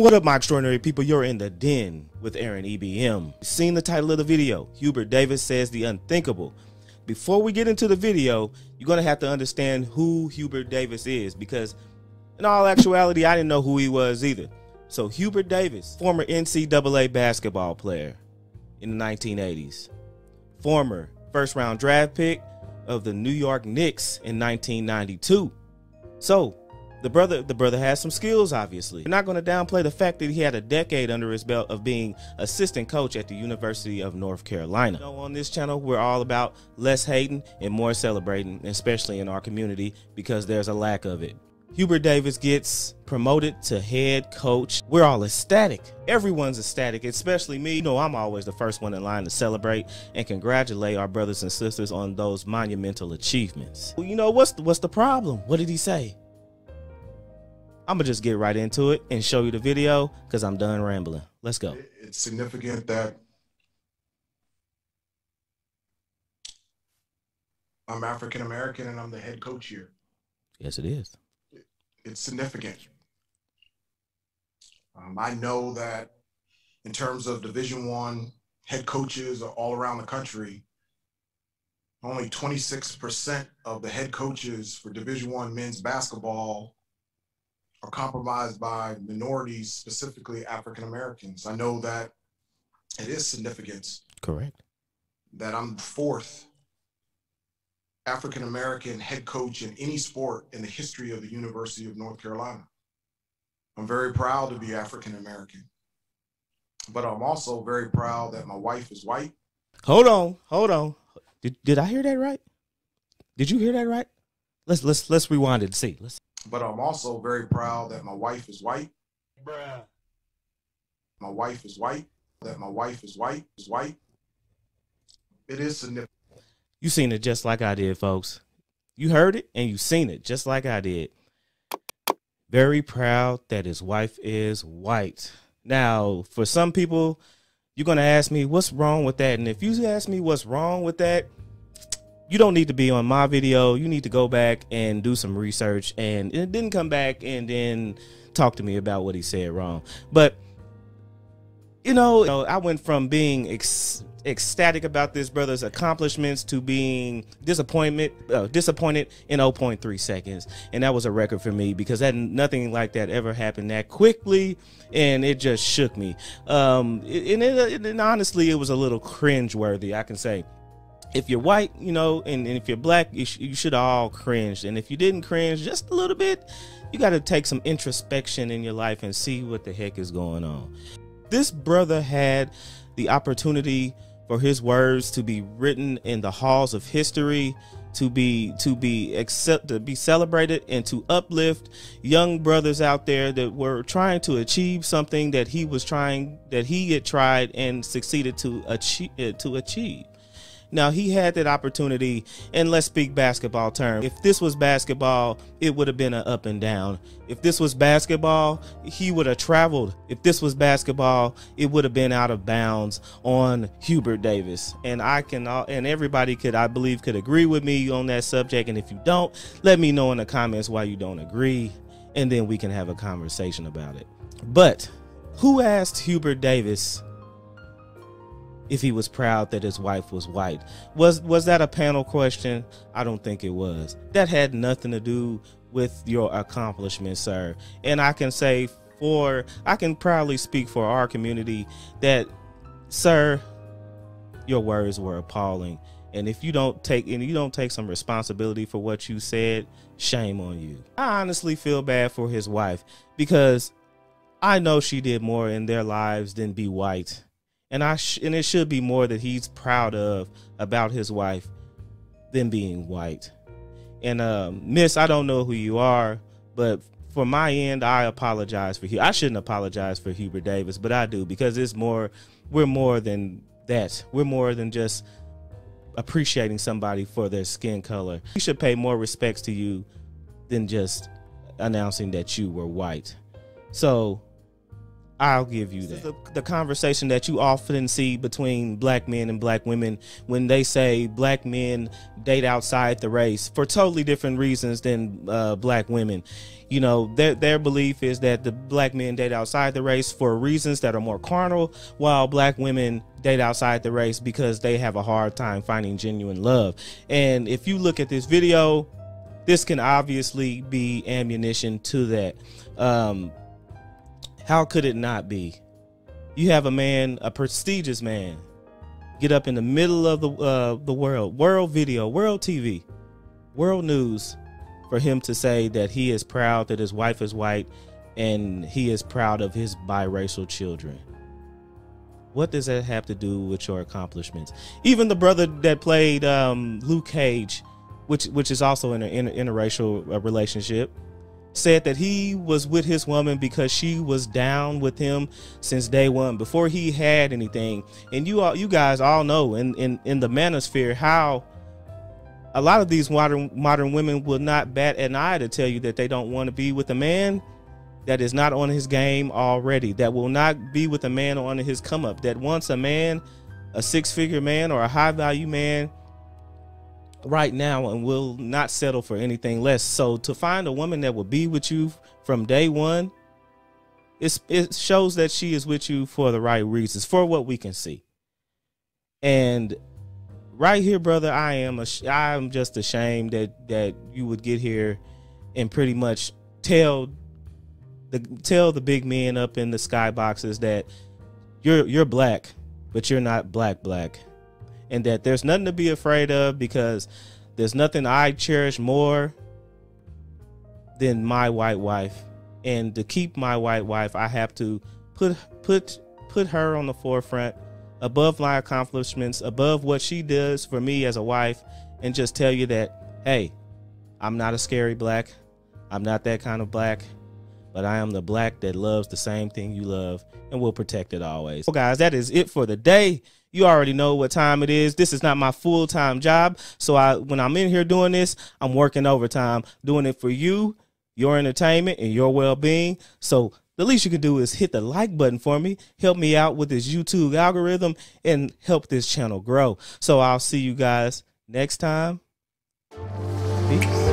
What up, my extraordinary people? You're in the den with Aaron EBM. Seen the title of the video? Hubert Davis says the unthinkable. Before we get into the video, you're gonna have to understand who Hubert Davis is because, in all actuality, I didn't know who he was either. So Hubert Davis, former NCAA basketball player in the 1980s, former first round draft pick of the New York Knicks in 1992. So the brother the brother has some skills obviously. We're not going to downplay the fact that he had a decade under his belt of being assistant coach at the University of North Carolina. On this channel, we're all about less hating and more celebrating, especially in our community because there's a lack of it. Hubert Davis gets promoted to head coach. We're all ecstatic. Everyone's ecstatic, especially me. You know, I'm always the first one in line to celebrate and congratulate our brothers and sisters on those monumental achievements. Well, you know, what's the, what's the problem? What did he say? I'm gonna just get right into it and show you the video because I'm done rambling. Let's go. It's significant that I'm African American and I'm the head coach here. Yes, it is. It's significant. Um, I know that in terms of Division One head coaches all around the country, only 26% of the head coaches for Division One men's basketball are compromised by minorities, specifically African Americans. I know that it is significant. Correct. That I'm the fourth African American head coach in any sport in the history of the University of North Carolina. I'm very proud to be African American, but I'm also very proud that my wife is white. Hold on, hold on. Did, did I hear that right? Did you hear that right? Let's let's let's rewind it and see. Let's but I'm also very proud that my wife is white. Bruh. My wife is white. That my wife is white is white. It is significant. You seen it just like I did, folks. You heard it and you seen it just like I did. Very proud that his wife is white. Now, for some people, you're gonna ask me what's wrong with that, and if you ask me what's wrong with that, you don't need to be on my video. You need to go back and do some research and then come back and then talk to me about what he said wrong. But you know, you know I went from being ecstatic about this brother's accomplishments to being disappointment uh, disappointed in 0.3 seconds and that was a record for me because that nothing like that ever happened that quickly and it just shook me um and, it, and honestly it was a little cringe worthy i can say if you're white, you know, and, and if you're black, you, sh- you should all cringe. And if you didn't cringe just a little bit, you got to take some introspection in your life and see what the heck is going on. This brother had the opportunity for his words to be written in the halls of history, to be to be accept to be celebrated and to uplift young brothers out there that were trying to achieve something that he was trying that he had tried and succeeded to achieve to achieve now he had that opportunity, and let's speak basketball term. If this was basketball, it would have been an up and down. If this was basketball, he would have traveled. If this was basketball, it would have been out of bounds on Hubert Davis. And I can, and everybody could, I believe, could agree with me on that subject. And if you don't, let me know in the comments why you don't agree, and then we can have a conversation about it. But who asked Hubert Davis if he was proud that his wife was white. Was was that a panel question? I don't think it was. That had nothing to do with your accomplishment, sir. And I can say for I can proudly speak for our community that sir, your words were appalling. And if you don't take and you don't take some responsibility for what you said, shame on you. I honestly feel bad for his wife because I know she did more in their lives than be white and I sh- and it should be more that he's proud of about his wife than being white. And um, Miss, I don't know who you are, but for my end, I apologize for you. I shouldn't apologize for Hubert Davis, but I do because it's more. We're more than that. We're more than just appreciating somebody for their skin color. We should pay more respects to you than just announcing that you were white. So I'll give you that. The, the, conversation that you often see between black men and black women when they say black men date outside the race for totally different reasons than uh, black women. You know, their their belief is that the black men date outside the race for reasons that are more carnal, while black women date outside the race because they have a hard time finding genuine love. And if you look at this video, this can obviously be ammunition to that. Um, how could it not be? You have a man, a prestigious man, get up in the middle of the uh, the world, world video, world TV, world news, for him to say that he is proud that his wife is white and he is proud of his biracial children. What does that have to do with your accomplishments? Even the brother that played um, Luke Cage, which which is also in an interracial uh, relationship, said that he was with his woman because she was down with him since day one before he had anything. And you all you guys all know in in in the manosphere how a lot of these modern modern women will not bat an eye to tell you that they don't want to be with a man that is not on his game already that will not be with a man on his come up that wants a man a six figure man or a high value man right now and will not settle for anything less. So to find a woman that will be with you from day one, it shows that she is with you for the right reasons, for what we can see. And right here, brother, I am a, I am just ashamed that that you would get here and pretty much tell the tell the big men up in the skyboxes that you're you're black, but you're not black black and that there's nothing to be afraid of because there's nothing I cherish more than my white wife. And to keep my white wife, I have to put put put her on the forefront above my accomplishments, above what she does for me as a wife, and just tell you that, hey, I'm not a scary black. I'm not that kind of black, but I am the black that loves the same thing you love and will protect it always. Well, guys, that is it for the day. You already know what time it is. This is not my full time job. So I when I'm in here doing this, I'm working overtime, doing it for you, your entertainment, and your well being. So the least you can do is hit the like button for me, help me out with this YouTube algorithm, and help this channel grow. So I'll see you guys next time. Peace.